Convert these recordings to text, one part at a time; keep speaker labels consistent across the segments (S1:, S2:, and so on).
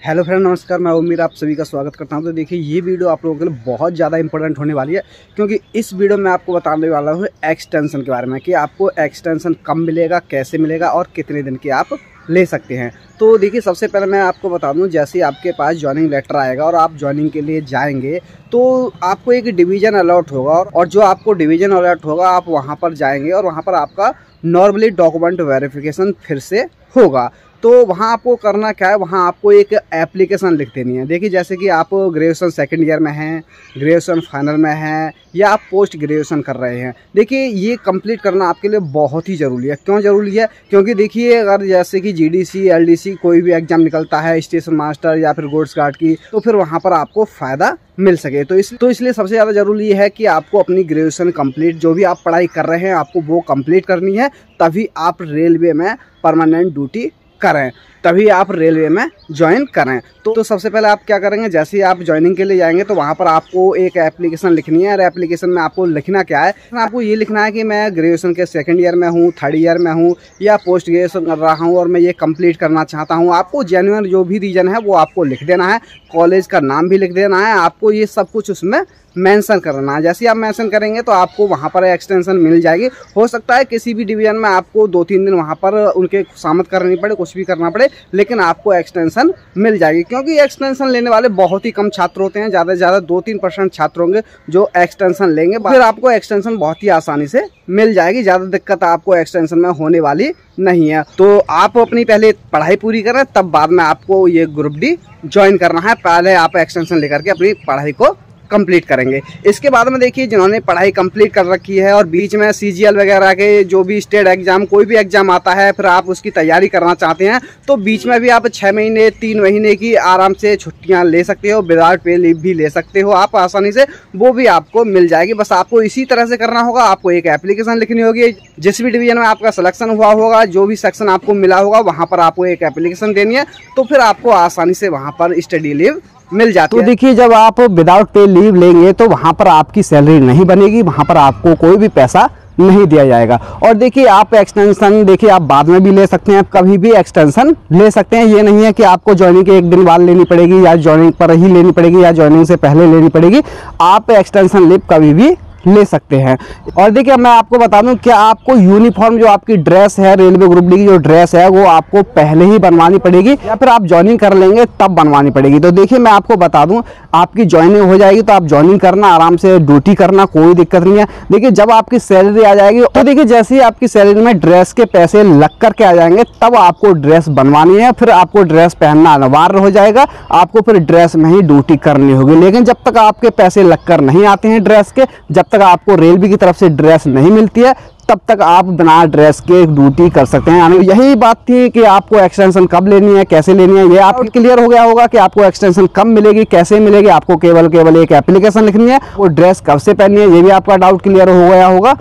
S1: Hello friend, नमस्कार, मैं उम्मीद आप सभी का स्वागत करता हूँ। तो देखिए, ये वीडियो आप लोगों के लिए बहुत ज़्यादा इंपॉर्टेंट होने वाली है, क्योंकि इस वीडियो में आपको बताने वाला हूँ एक्सटेंशन के बारे में कि आपको एक्सटेंशन कब मिलेगा, कैसे मिलेगा और कितने दिन की आप ले सकते हैं। तो देखिए, सबसे पहले मैं आपको बता दूँ, जैसे आपके पास ज्वाइनिंग लेटर आएगा और आप ज्वाइनिंग के लिए जाएँगे तो आपको एक डिवीज़न अलॉट होगा और जो आपको डिवीज़न अलॉट होगा, आप वहाँ पर जाएँगे और वहाँ पर आपका नॉर्मली डॉक्यूमेंट वेरिफिकेशन फिर से होगा तो वहाँ आपको करना क्या है? वहाँ आपको एक एप्लीकेशन लिख देनी है। देखिए, जैसे कि आप ग्रेजुएशन सेकेंड ईयर में हैं ग्रेजुएशन फाइनल में हैं, या आप पोस्ट ग्रेजुएशन कर रहे हैं। देखिए, ये कंप्लीट करना आपके लिए बहुत ही ज़रूरी है। क्यों ज़रूरी है? क्योंकि देखिए, अगर जैसे कि जीडीसी एलडीसी कोई भी एग्ज़ाम निकलता है स्टेशन मास्टर या फिर गोड्स गार्ड की तो फिर वहाँ पर आपको फ़ायदा मिल सके। तो इस तो इसलिए सबसे ज़्यादा ज़रूरी है कि आपको अपनी ग्रेजुएशन कंप्लीट जो भी आप पढ़ाई कर रहे हैं, आपको वो कंप्लीट करनी है, तभी आप रेलवे में परमानेंट ड्यूटी करें तभी आप रेलवे में ज्वाइन करें। तो, तो सबसे पहले आप क्या करेंगे जैसे ही आप ज्वाइनिंग के लिए जाएँगे तो वहाँ पर आपको एक एप्लीकेशन लिखनी है और एप्लीकेशन में आपको लिखना क्या है? आपको ये लिखना है कि मैं ग्रेजुएशन के सेकंड ईयर में हूँ थर्ड ईयर में हूँ या पोस्ट ग्रेजुएशन कर रहा हूँ और मैं ये कंप्लीट करना चाहता हूँ। आपको जेन्यून जो भी रीजन है वो आपको लिख देना है। कॉलेज का नाम भी लिख देना है। आपको ये सब कुछ उसमें मेंशन करना है। जैसे आप मेंशन करेंगे तो आपको वहाँ पर एक्सटेंशन मिल जाएगी। हो सकता है किसी भी डिवीज़न में आपको दो तीन दिन वहाँ पर उनके सामत करनी पड़े कुछ भी करना पड़े लेकिन आपको एक्सटेंशन मिल जाएगी। क्योंकि एक्सटेंशन लेने वाले बहुत ही कम छात्र होते हैं ज़्यादा से ज़्यादा दो तीन परसेंट छात्र होंगे जो एक्सटेंशन लेंगे। फिर आपको एक्सटेंशन बहुत ही आसानी से मिल जाएगी ज़्यादा दिक्कत आपको एक्सटेंशन में होने वाली नहीं है। तो आप अपनी पहले पढ़ाई पूरी करें तब बाद में आपको ये ग्रुप डी ज्वाइन करना है। पहले आप एक्सटेंशन लेकर के अपनी पढ़ाई को कंप्लीट करेंगे। इसके बाद में देखिए, जिन्होंने पढ़ाई कंप्लीट कर रखी है और बीच में सीजीएल वगैरह के जो भी स्टेट एग्ज़ाम कोई भी एग्ज़ाम आता है, फिर आप उसकी तैयारी करना चाहते हैं तो बीच में भी आप छः महीने, तीन महीने की आराम से छुट्टियाँ ले सकते हो विदाउट पे लीव भी ले सकते हो आप आसानी से, वो भी आपको मिल जाएगी। बस आपको इसी तरह से करना होगा, आपको एक एप्लीकेशन लिखनी होगी, जिस भी डिवीज़न में आपका सिलेक्शन हुआ होगा, जो भी सेक्शन आपको मिला होगा, वहाँ पर आपको एक एप्लीकेशन देनी है तो फिर आपको आसानी से वहाँ पर स्टडी लीव मिल जाती तो देखिए जब आप विदाउट पे लीव लेंगे तो वहाँ पर आपकी सैलरी नहीं बनेगी वहाँ पर आपको कोई भी पैसा नहीं दिया जाएगा। और देखिए आप एक्सटेंशन देखिए आप बाद में भी ले सकते हैं कभी भी एक्सटेंशन ले सकते हैं। ये नहीं है कि आपको ज्वाइनिंग के एक दिन बाद लेनी पड़ेगी या ज्वाइनिंग पर ही लेनी पड़ेगी या ज्वाइनिंग से पहले लेनी पड़ेगी। आप एक्सटेंशन लिप कभी भी ले सकते हैं। और देखिए मैं आपको बता दूँ कि आपको यूनिफॉर्म जो आपकी ड्रेस है रेलवे ग्रुप डी की जो ड्रेस है, वो आपको पहले ही बनवानी पड़ेगी या फिर आप ज्वाइनिंग कर लेंगे, तब बनवानी पड़ेगी। तो देखिए, मैं आपको बता दूँ, आपकी ज्वाइनिंग हो जाएगी तो आप ज्वाइनिंग करना, आराम से ड्यूटी करना, कोई दिक्कत नहीं है। देखिए, जब आपकी सैलरी आ जाएगी तो देखिए, जैसे ही आपकी सैलरी में ड्रेस के पैसे लग करके आ जाएँगे, तब आपको ड्रेस बनवानी है, फिर आपको ड्रेस पहनना अनिवार्य हो जाएगा, आपको फिर ड्रेस में ही ड्यूटी करनी होगी। लेकिन जब तक आपके पैसे लग कर नहीं आते हैं ड्रेस के, जब तक आपको रेलवे की तरफ़ से ड्रेस नहीं मिलती है तब तक आप बिना ड्रेस के ड्यूटी कर सकते हैं। यानी यही बात थी कि आपको एक्सटेंशन कब लेनी है कैसे लेनी है ये आपको क्लियर हो गया होगा कि आपको एक्सटेंशन कब मिलेगी कैसे मिलेगी आपको केवल केवल एक एप्लीकेशन लिखनी है वो ड्रेस कब से पहननी है ये भी आपका डाउट क्लियर हो गया होगा।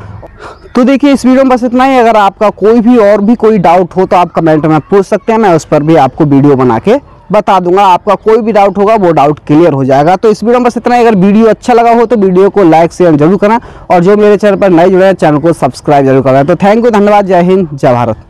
S1: तो देखिए इस वीडियो में बस इतना ही। अगर आपका कोई भी और भी कोई डाउट हो तो आप कमेंट में पूछ सकते हैं मैं उस पर भी आपको वीडियो बना के बता दूँगा, आपका कोई भी डाउट होगा, वो डाउट क्लियर हो जाएगा। तो इस वीडियो में बस इतना अगर वीडियो अच्छा लगा हो तो वीडियो को लाइक शेयर ज़रूर करना। और जो मेरे चैनल पर नए जुड़े हैं, चैनल को सब्सक्राइब ज़रूर करना। तो थैंक यू धन्यवाद। जय हिंद, जय भारत।